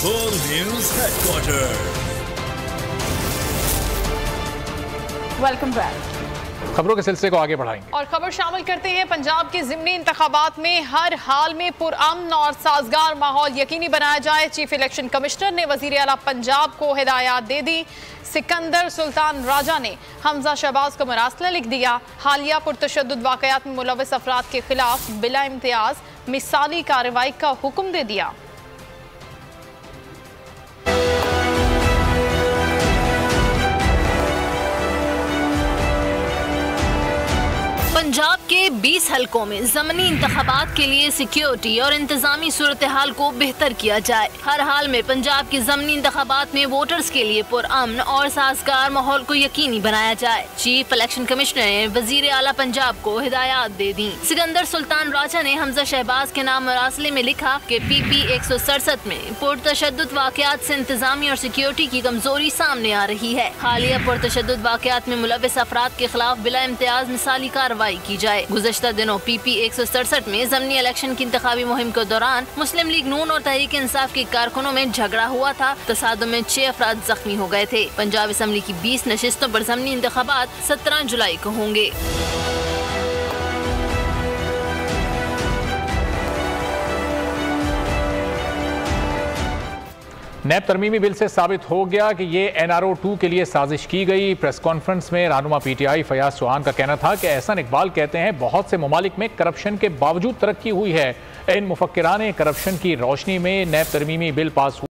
Full News Headquarters. Welcome back खबरों के सिलसिले को आगे बढ़ाएँगे। और खबर शामिल करते हैं पंजाब के जिमनी इंतबात में हर हाल में पुरअमन और साजगार माहौल यकीनी बनाया जाए। चीफ इलेक्शन कमिश्नर ने वज़ीर अला पंजाब को हिदायत दे दी। सिकंदर सुल्तान राजा ने हमजा शहबाज को मरासला लिख दिया। हालिया पुरतशद वाकयात में मुलविस अफराद के खिलाफ बिला इम्तियाज़ मिसाली कार्रवाई का हुक्म दे दिया। पंजाब के 20 हलकों में जमनी इंतबात के लिए सिक्योरिटी और इंतजामी सूरत हाल को बेहतर किया जाए। हर हाल में पंजाब के जमनी इंतबात में वोटर्स के लिए पुरअमन और साजगार माहौल को यकीनी बनाया जाए। चीफ इलेक्शन कमिश्नर ने वज़ीर अला पंजाब को हिदायत दे दी। सिकंदर सुल्तान राजा ने हमजा शहबाज के नाम मरासले में लिखा कि पी पी एक सौ सड़सठ में पुरतशद वाकयात ऐसी इंतजामी और सिक्योरिटी की कमज़ोरी सामने आ रही है। हालिया पुरतशद वाकयात में मुलविस अफराद के खिलाफ बिला इम्तियाज़ मिसाली कार्रवाई की जाए। गुजशत दिनों पी पी एक सौ सड़सठ में जमनी इलेक्शन की इंतबी मुहिम के दौरान मुस्लिम लीग नून और तहरीक इंसाफ के कारकुनों में झगड़ा हुआ था। तसादों में छह अफराद जख्मी हो गए थे। पंजाब असम्बली की बीस नशस्तों आरोप जमनी इंतबात सत्रह जुलाई को होंगे। नैब तरमीमी बिल से साबित हो गया कि ये एन आर ओ टू के लिए साजिश की गई। प्रेस कॉन्फ्रेंस में रहनुमा P T I Fayyaz Chohan का कहना था कि एहसन इकबाल कहते हैं, बहुत से ममालिक में करप्शन के बावजूद तरक्की हुई है। इन मुफक्रान करप्शन की रोशनी में नैब तरमीमी बिल पास हुआ